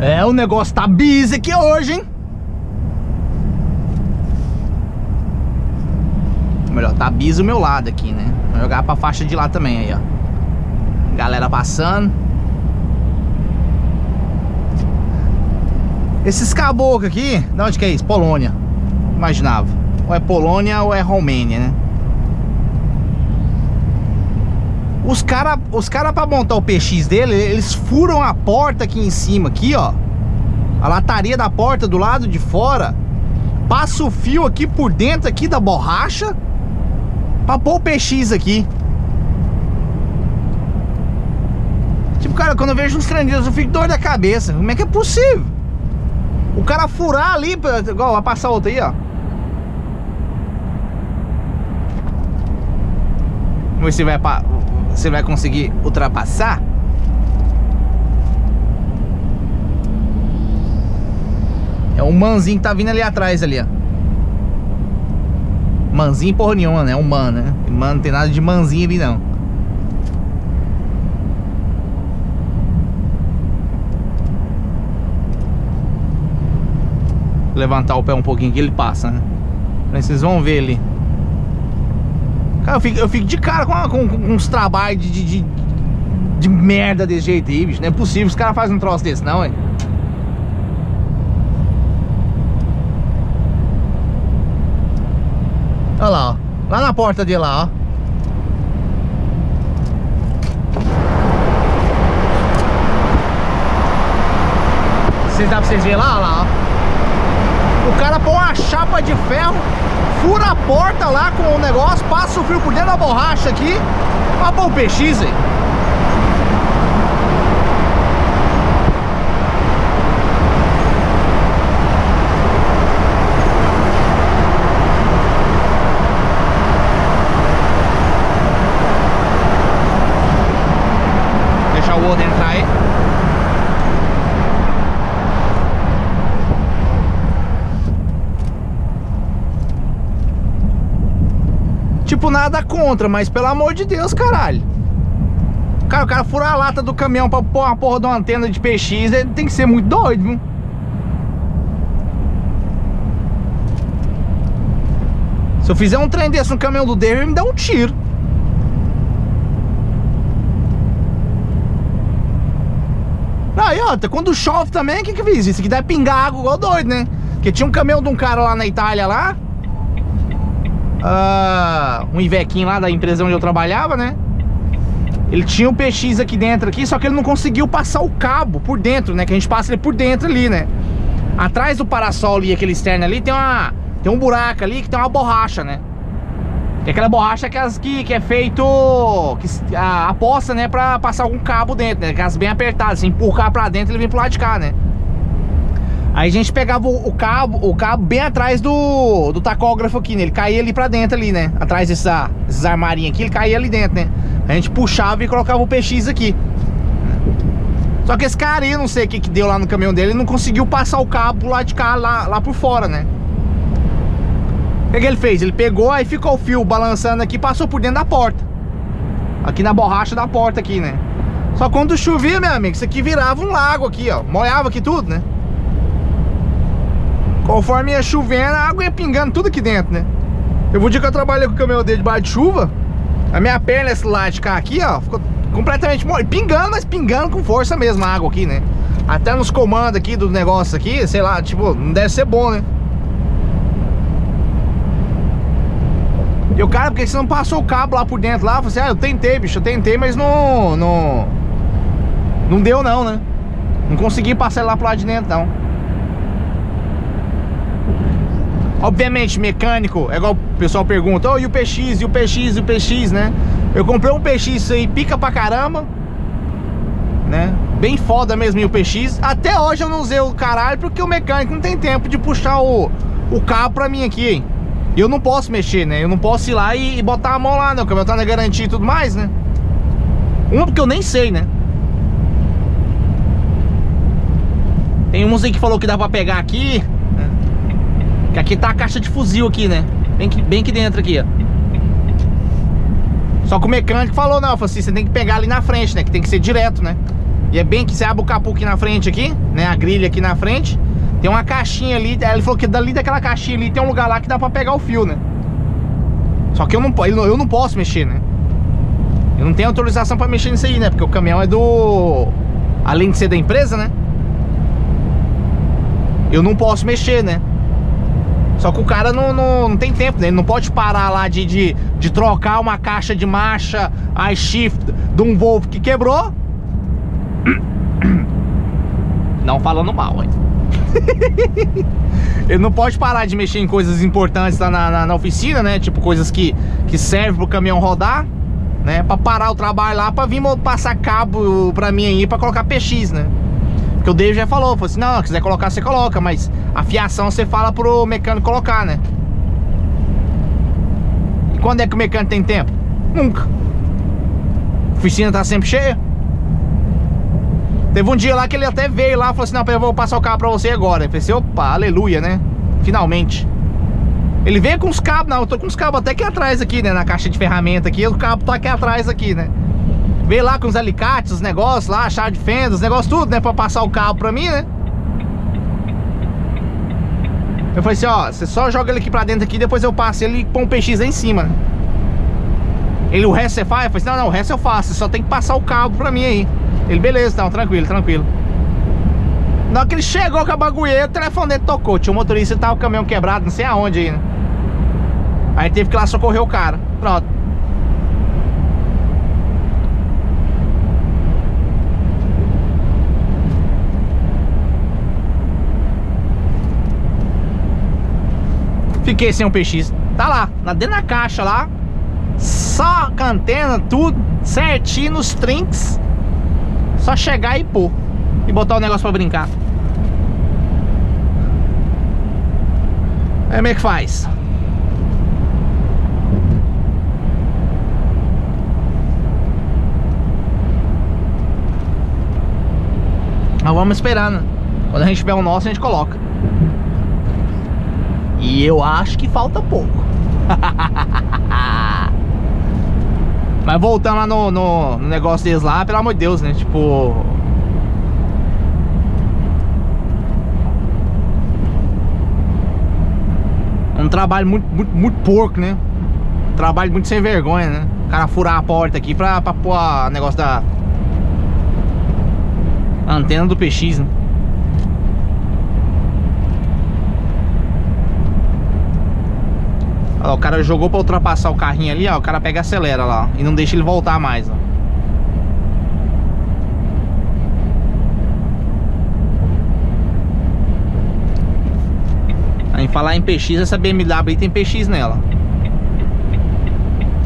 É, o negócio tá busy aqui hoje, hein? Melhor, tá busy o meu lado aqui, né? Vou jogar pra faixa de lá também aí, ó. Galera passando. Esses caboclos aqui, de onde que é isso? Polônia. Imaginava. Ou é Polônia ou é Romênia, né? Os caras, os cara pra montar o PX dele, eles furam a porta aqui em cima, aqui, ó. A lataria da porta do lado de fora. Passa o fio aqui por dentro aqui da borracha. Pra pôr o PX aqui. Tipo, cara, quando eu vejo uns treinadores, eu fico doido da cabeça. Como é que é possível? O cara furar ali, igual, vai passar outra aí, ó. Vamos ver se vai pra você vai conseguir ultrapassar? É o manzinho que tá vindo ali atrás ali, ó. Manzinho porra nenhuma, né? É um man, né? Man não tem nada de manzinho ali, não. Levantar o pé um pouquinho que ele passa, né? Vocês vão ver ali. Cara, eu fico, eu fico de cara com, com, com uns trabalhos de, de, de, merda desse jeito aí, bicho. Não é possível os caras fazem um troço desse, não, hein? Olha lá, ó. Lá na porta dele lá, ó. Vocês dá pra vocês verem lá, lá, ó. O cara põe uma chapa de ferro fura a porta lá com o negócio, passa o fio por dentro da borracha aqui, uma bom PX, hein? Deixa o outro entrar aí. Tipo, nada contra, mas pelo amor de Deus, caralho. Cara, o cara furar a lata do caminhão pra pôr uma porra de uma antena de PX, ele tem que ser muito doido, viu? Se eu fizer um trem desse no caminhão do David, ele me dá um tiro. Aí, ó, quando chove também, o que que fiz? Isso aqui deve pingar água igual doido, né? Porque tinha um caminhão de um cara lá na Itália lá uh, um Ivequinho lá da empresa onde eu trabalhava, né? Ele tinha um PX aqui dentro aqui, só que ele não conseguiu passar o cabo por dentro, né? Que a gente passa ele por dentro ali, né? Atrás do parasol ali, aquele externo ali, tem uma tem um buraco ali que tem uma borracha, né? Tem aquela borracha que, as, que, que é feito que, a, a poça, né? Pra passar algum cabo dentro, né? Aquelas bem apertadas, assim, empurrar pra dentro ele vem pro lado de cá, né? Aí a gente pegava o, cabo, o cabo bem atrás do, do tacógrafo aqui, né? Ele caía ali pra dentro ali, né? Atrás dessa, desses armarinhos aqui, ele caía ali dentro, né? A gente puxava e colocava o PX aqui. Só que esse cara aí, não sei o que que deu lá no caminhão dele, ele não conseguiu passar o cabo lá de cá, lá, lá por fora, né? O que, que ele fez? Ele pegou, aí ficou o fio balançando aqui, passou por dentro da porta. Aqui na borracha da porta aqui, né? Só quando chovia, meu amigo, isso aqui virava um lago aqui, ó. Molhava aqui tudo, né? Conforme ia chovendo, a água ia pingando tudo aqui dentro, né? Eu vou dizer que eu trabalhei com o caminhão dele debaixo de chuva. A minha perna, esse lado de cá aqui, ó, ficou completamente molhada. Pingando, mas pingando com força mesmo a água aqui, né? Até nos comandos aqui do negócio aqui, sei lá, tipo, não deve ser bom, né? E o cara, porque você não passou o cabo lá por dentro lá? Eu falei assim, ah, eu tentei, bicho, eu tentei, mas não... Não, não deu não, né? Não consegui passar lá pro lado de dentro, não. Obviamente, mecânico, é igual o pessoal pergunta, oh, e o PX, e o PX, e o PX, né? Eu comprei um PX aí, pica pra caramba, né? Bem foda mesmo o PX. Até hoje eu não usei o caralho porque o mecânico não tem tempo de puxar o, o cabo pra mim aqui, hein? Eu não posso mexer, né? Eu não posso ir lá e, e botar a mão lá, não, porque eu tá na garantia e tudo mais, né? Uma porque eu nem sei, né? Tem uns aí que falou que dá pra pegar aqui que aqui tá a caixa de fuzil aqui, né? Bem que, bem que dentro aqui, ó. Só que o mecânico falou, não, falou assim, você tem que pegar ali na frente, né? Que tem que ser direto, né? E é bem que você abre o capô aqui na frente aqui, né? A grelha aqui na frente. Tem uma caixinha ali, ele falou que dali daquela caixinha ali tem um lugar lá que dá pra pegar o fio, né? Só que eu não, eu não posso mexer, né? Eu não tenho autorização pra mexer nisso aí, né? Porque o caminhão é do... Além de ser da empresa, né? Eu não posso mexer, né? Só que o cara não, não, não, tem tempo, né? Ele não pode parar lá de, de, de trocar uma caixa de marcha I-Shift de um Volvo que quebrou. Não falando mal, hein? Ele não pode parar de mexer em coisas importantes lá na, na, na, oficina, né? Tipo, coisas que, que servem pro caminhão rodar, né? Pra parar o trabalho lá, pra vir passar cabo pra mim aí, pra colocar PX, né? Porque o Dave já falou, falou assim, não, quiser colocar, você coloca, mas a fiação você fala pro mecânico colocar, né? E quando é que o mecânico tem tempo? Nunca. A oficina tá sempre cheia. Teve um dia lá que ele até veio lá e falou assim, não, eu vou passar o carro pra você agora. Eu pensei, assim, opa, aleluia, né? Finalmente. Ele veio com os cabos, não, eu tô com os cabos até aqui atrás aqui, né? Na caixa de ferramenta aqui, o cabo tá aqui atrás aqui, né? Veio lá com os alicates, os negócios lá, chave de fenda, os negócios tudo, né? Pra passar o cabo pra mim, né? Eu falei assim, ó, você só joga ele aqui pra dentro aqui, depois eu passo ele e põe um PX lá em cima. Ele, o resto você faz? Eu falei assim, não, não, o resto eu faço, você só tem que passar o cabo pra mim aí. Ele, beleza, então, tranquilo, tranquilo. Na hora que ele chegou com a bagulheira, o telefone dele tocou. Tinha um motorista e tava o caminhão quebrado, não sei aonde aí, né? Aí teve que ir lá socorrer o cara. Pronto. Fiquei sem um PX. Tá lá, dentro da caixa lá. Só com antena, tudo certinho nos trinks. Só chegar e pôr. E botar o negócio pra brincar. Aí como é que faz? Mas vamos esperando. Quando a gente tiver o nosso, a gente coloca. E eu acho que falta pouco. Mas voltando lá no, no, no, negócio deles lá, pelo amor de Deus, né? Tipo... Um trabalho muito, muito, muito porco, né? Um trabalho muito sem vergonha, né? O cara furar a porta aqui pra, pra pôr o negócio da... Antena do PX, né? Ó, o cara jogou pra ultrapassar o carrinho ali, ó. O cara pega e acelera lá. Ó, e não deixa ele voltar mais, ó. Em falar em PX, essa BMW aí tem PX nela.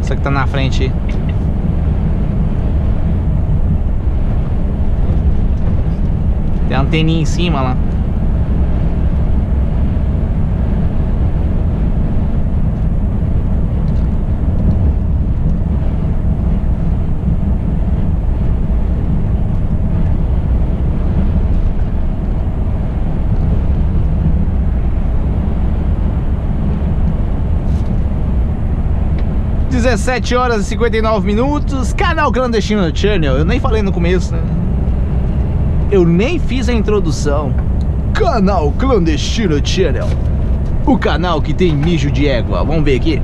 Essa que tá na frente aí. Tem anteninha em cima lá. 17 horas e 59 minutos, canal Clandestino Channel. Eu nem falei no começo, né? Eu nem fiz a introdução. Canal Clandestino Channel. O canal que tem mijo de égua. Vamos ver aqui.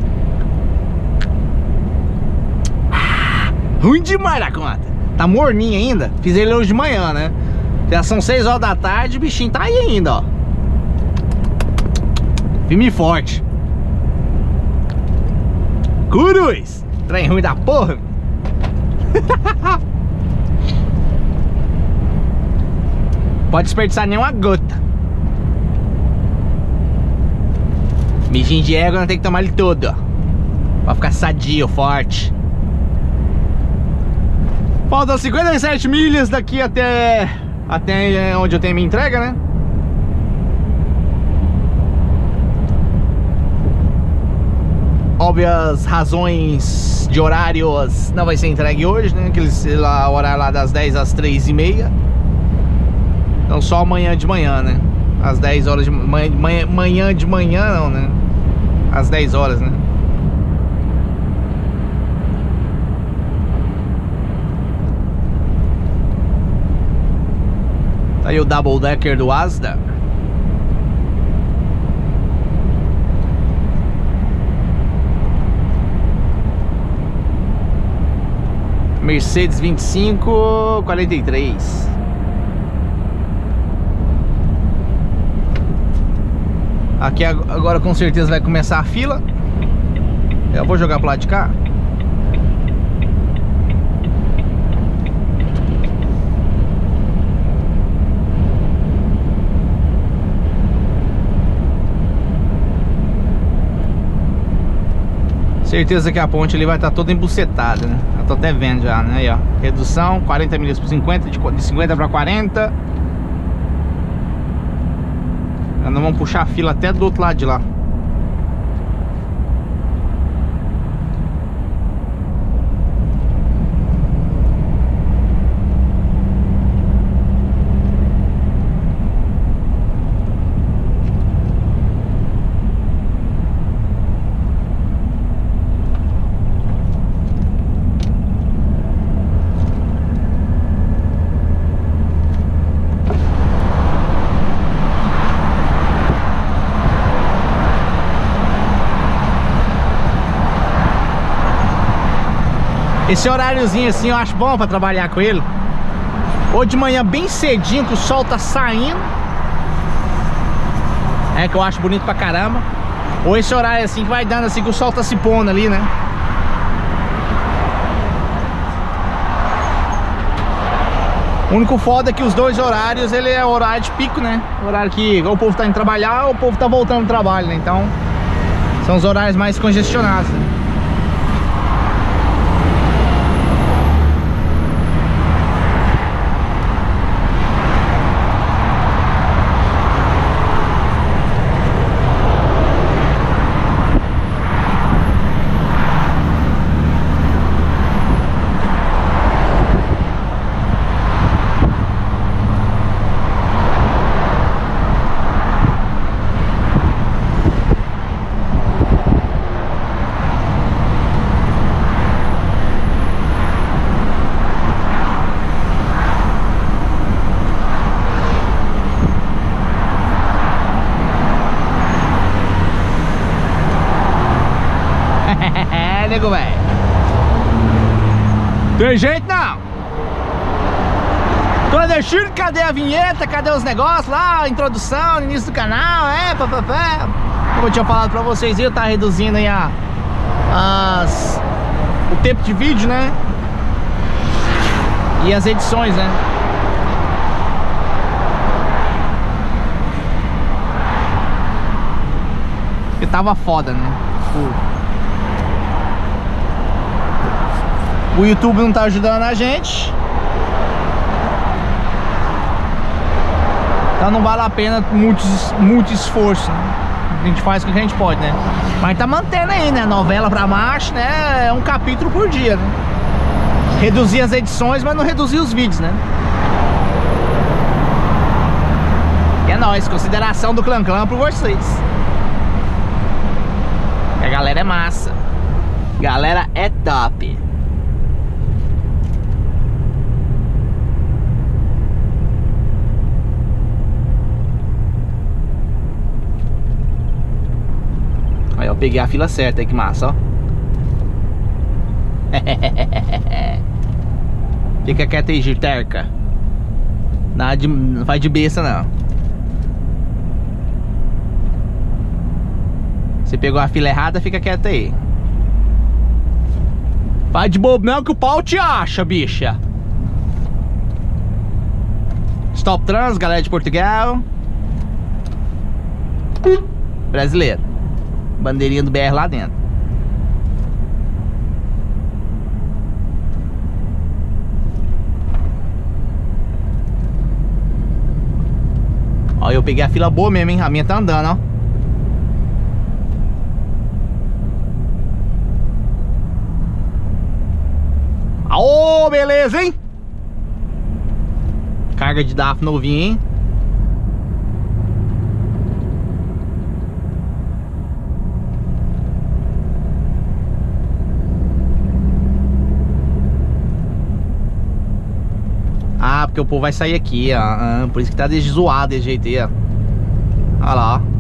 Ah, ruim demais da conta. Tá morninho ainda. Fiz ele hoje de manhã, né? Já são 6 horas da tarde, o bichinho tá aí ainda, ó. Firme forte. Curus! Trem ruim da porra! Pode desperdiçar nenhuma gota. Mijinho de égua não tem que tomar ele todo, ó. Pra ficar sadio, forte. Faltam 57 milhas daqui até, até onde eu tenho minha entrega, né? Óbvias razões de horários não vai ser entregue hoje, né? Aqueles lá, horário lá das 10 às 3 e meia. Então só amanhã de manhã, né? Às 10 horas de manhã, manhã, de manhã não, né? Às 10 horas, né? Tá aí o double decker do Asda. Mercedes 25 43. Aqui agora com certeza vai começar a fila. Eu vou jogar pro lado de cá. Certeza que a ponte ali vai estar toda embucetada, né? Eu tô até vendo já, né? Aí, ó. Redução, 40 milhas por 50, de 50 para 40. Nós vamos puxar a fila até do outro lado de lá. Esse horáriozinho assim eu acho bom pra trabalhar com ele Ou de manhã bem cedinho que o sol tá saindo É que eu acho bonito pra caramba Ou esse horário assim que vai dando assim que o sol tá se pondo ali, né O único foda é que os dois horários, ele é horário de pico, né? Horário que o povo tá indo trabalhar ou o povo tá voltando do trabalho, né? Então, são os horários mais congestionados, né? Tem jeito não. Clandestino, cadê a vinheta? Cadê os negócios lá? Introdução, início do canal, é, papapá. Como eu tinha falado pra vocês, eu tá reduzindo aí a, as, o tempo de vídeo, né? E as edições, né? Porque tava foda, né? Tipo, O YouTube não tá ajudando a gente. Então não vale a pena muito, muito esforço. A gente faz o que a gente pode, né? Mas tá mantendo aí, né? Novela pra marcha, né? É um capítulo por dia, né? Reduzir as edições, mas não reduzir os vídeos, né? E é nóis, consideração do Clã Clã por vocês. a galera é massa. Galera é top. Peguei a fila certa que massa, ó. Fica quieto aí, Girterca. Nada de, não faz de besta, não. Você pegou a fila errada, fica quieto aí. Faz de bobo não que o pau te acha, bicha. Stop Trans, galera de Portugal. Brasileiro bandeirinha do BR lá dentro. Ó, eu peguei a fila boa mesmo, hein? A minha tá andando, ó. Aô, beleza, hein? Carga de DAF novinha, hein? Ah, porque o povo vai sair aqui, ó. Ah, por isso que tá zoado desse jeito aí, ó. Olha lá, ó.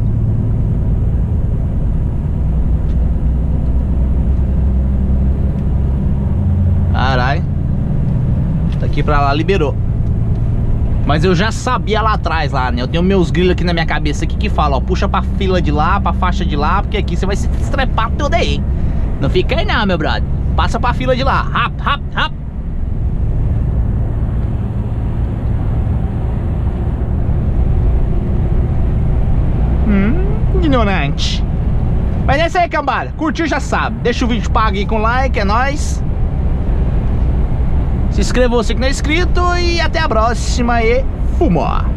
Caralho. Daqui pra lá liberou. Mas eu já sabia lá atrás, lá, né? Eu tenho meus grilos aqui na minha cabeça aqui que falam, ó, puxa pra fila de lá, pra faixa de lá, porque aqui você vai se estrepar tudo aí. Não fica aí não, meu brother. Passa pra fila de lá. Rap, rap, rap. Ignorante. Mas é isso aí, cambada. Curtiu, já sabe. Deixa o vídeo pago aí com like, é nóis. Se inscreva você que não é inscrito e até a próxima e fumar.